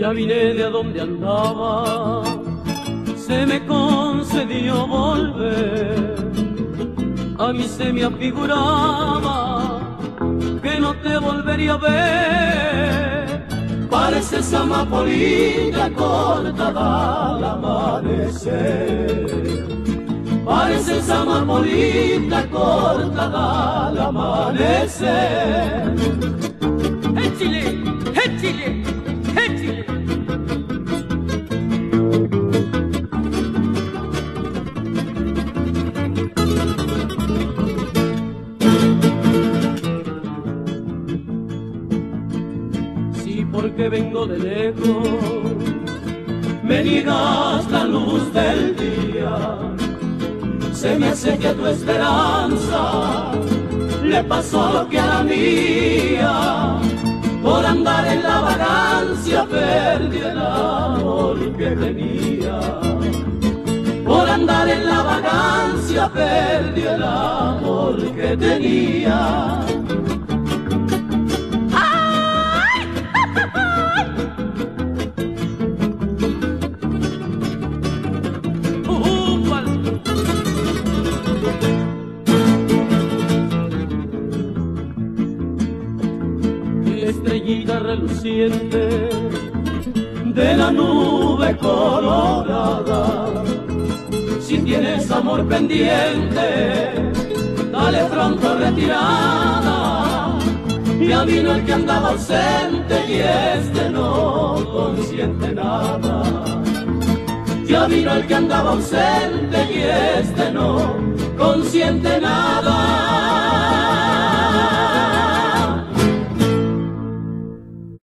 ya vine de a donde andaba, se me concedió volver. A mí se me afiguraba que no te volvería a ver. Pareces amapolita cortada al amanecer. Pareces amapolita cortada al amanecer. Porque vengo de lejos, me niegas la luz del día. Se me hace que tu esperanza le pasó lo que a la mía. Por andar en la vagancia perdí el amor que tenía. Por andar en la vagancia perdí el amor que tenía. Reluciente de la nube colorada. Si tienes amor pendiente, dale pronto retirada. Ya vino el que andaba ausente y este no consiente nada. Ya vino el que andaba ausente y este no consiente nada.